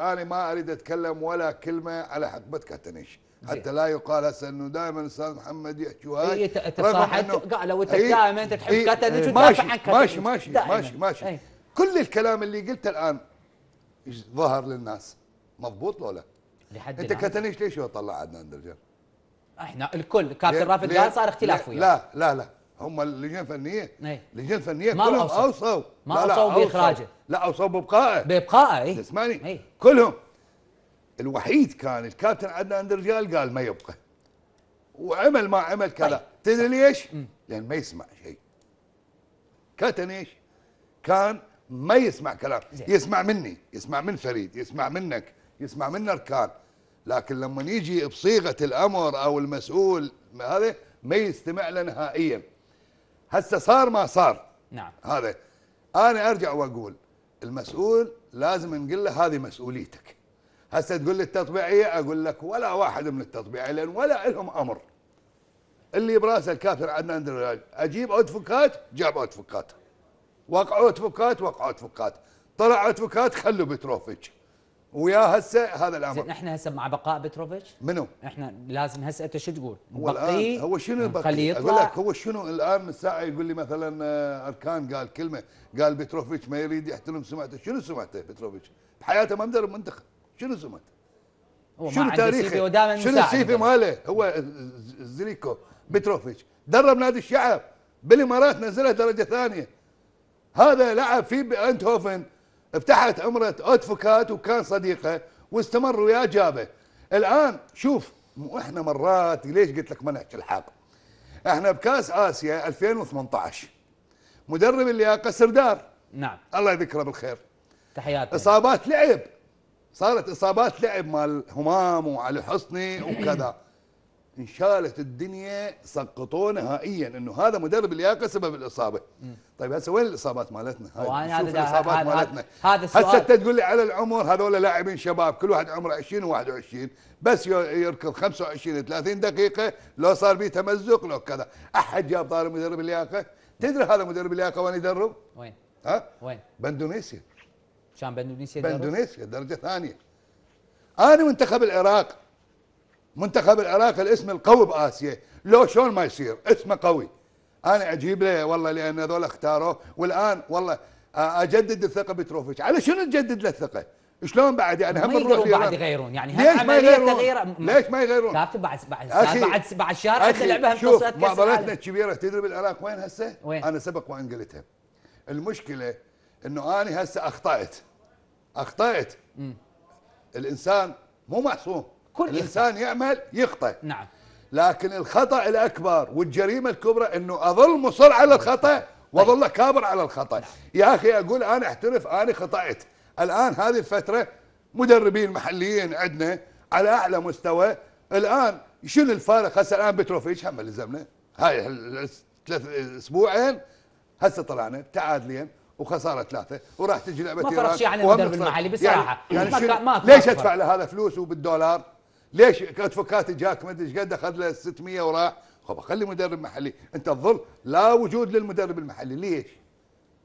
أنا ما أريد أتكلم ولا كلمة على حقبه كاتنيش. حتى لا يقال هسه إنه دائما الأستاذ محمد يحكي إيه، وهاي ت- أنت رغم صاحبت- إنه- قالوا إيه، دائما أنت تحب إيه، كاتنيش إيه، وتدافع ماشي عن ماشي كاتنيش. ماشي دائماً. ماشي ماشي. إيه. كل الكلام اللي قلته الآن ظهر للناس. مضبوط لو لا؟ لحد أنت. كاتنيش ليش هو طلع عدنان درجان إحنا الكل. كابتن رافد قال صار اختلاف وياه. لا لا لا. هم اللجنه الفنية. إيه. اللجنه الفنية كلهم. أوصوا. ما أوصوا بإخراجه. لا أوصوا ببقائه بإبقائه اي تسمعني؟ إيه. كلهم. الوحيد كان الكابتن عدنان درجال قال ما يبقى. وعمل ما عمل كذا. طيب. تدري ليش؟ لأن ما يسمع شيء. كابتن إيش؟ كان ما يسمع كلام. زين. يسمع مني. يسمع من فريد. يسمع منك. يسمع من اركان لكن لما يجي بصيغة الأمر أو المسؤول هذا ما يستمع له نهائيا. هسه صار ما صار. نعم. هذا. أنا أرجع وأقول المسؤول لازم نقول له هذه مسؤوليتك. هسه تقول لي التطبيعية أقول لك ولا واحد من التطبيعية لأن ولا لهم أمر. اللي براسه الكابتن عدنان دراج أجيب ادفوكات جاب ادفوكات وقعوا ادفوكات وقعوا ادفوكات طلع ادفوكات خلوا بتروفيتش ويا هسه هذا الأمر. زين إحنا هسه مع بقاء بتروفيتش منو؟ إحنا لازم هسه أنت شو تقول؟ هو؟ الآن هو شنو بقي؟ أقول لك هو شنو الآن من الساعة يقول لي مثلا آه، أركان قال كلمة قال بتروفيتش ما يريد يحترم سمعته. شنو سمعته بتروفيتش بحياته ما مدرب منتخب. شنو سمعته؟ شنو تاريخه؟ شنو ال CV مدرب. ماله؟ هو زريكو بتروفيتش درب نادي الشعب. بالإمارات نزله درجة ثانية. هذا لعب في اندهوفن ابتحت عمرة ادفوكات وكان صديقه واستمر وياه جابه. الآن شوف إحنا مرات ليش قلت لك ما نحكي الحق؟ إحنا بكأس آسيا 2018 مدرب اللياقه سردار نعم. الله يذكره بالخير. تحياتنا إصابات لعب. صارت إصابات لعب مال همام وعلي حصني وكذا. انشالت الدنيا سقطوه نهائيا إنه هذا مدرب اللياقه سبب الإصابة. طيب هسه وين الإصابات مالتنا؟ وأنا شوف الإصابات هذا- مالتنا. هذا هسه. أنت تقول لي على العمر هذول لاعبين شباب كل واحد عمره 20 و21 بس يركض 25 30 دقيقة لو صار به تمزق لو كذا. أحد جاب طاري مدرب اللياقه تدري هذا مدرب اللياقه وين يدرب؟ وين؟ ها؟ وين؟ باندونيسيا شان باندونيسيا؟ باندونيسيا درجة ثانية. أنا منتخب العراق منتخب العراق الاسم القوي بآسيا. لو شلون ما يصير؟ اسمه قوي. أنا أجيب له والله لأن هذول اختاروه. والآن والله أجدد الثقة بتروفيتش. على شنو تجدد له الثقة؟ شلون بعد؟ يعني هم يقدرون بعد. يغيرون. يعني ليش ما يغيرون؟ تغيير ليش ما يغيرون؟ كابتن بعد بعد بعد بعد شهر عندنا لعبه هم شوف معضلتنا الكبيرة تدري بالعراق وين هسه؟ وين؟ أنا سبق وان قلتها المشكلة إنه أنا هسه أخطأت. أخطأت. الإنسان مو معصوم. كل الإنسان يعمل يخطئ. نعم. لكن الخطأ الأكبر والجريمة الكبرى إنه أظل مصر على الخطأ وأظل كابر على الخطأ. يا أخي أقول أنا أحترف أنا خطأت. الآن هذه الفترة مدربين محليين عندنا على أعلى مستوى. الآن شنو الفارق؟ هسه الآن بتروفيتش هم اللي زمنا هاي ثلاث أسبوعين؟ هسه طلعنا تعادلين وخسارة ثلاثة وراح تجي لعبة ما فرق شيء عن المدرب. المحلي بصراحة. يعني, يعني ما ليش. أدفع له هذا فلوس وبالدولار؟ ليش ادفوكات جاك ما ادري إيش قد اخذ له 600 وراح. خب خلي مدرب محلي. انت تظل لا وجود للمدرب المحلي. ليش؟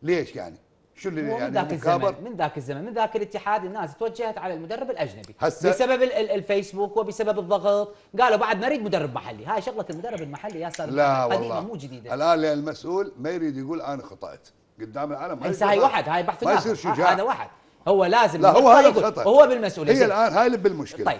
ليش يعني؟ شو اللي هو من يعني ذاك الزمن من ذاك الزمن من ذاك الاتحاد الناس توجهت على المدرب الأجنبي. هسه- بسبب ال- ال- الفيسبوك وبسبب الضغط. قالوا بعد نريد مدرب محلي. هاي شغلة المدرب المحلي يا أستاذ لا والله. مو جديدة. الآن لأن المسؤول ما يريد يقول أنا خطأت. قدام العالم ما هسه هاي هذا. واحد هاي بحث ما. يصير شجاع. هذا واحد. هو لازم لا هو هذا يقول. الخطأ هو بالمسؤولية. هي. الآن هاي اللي بالمشكلة. طيب.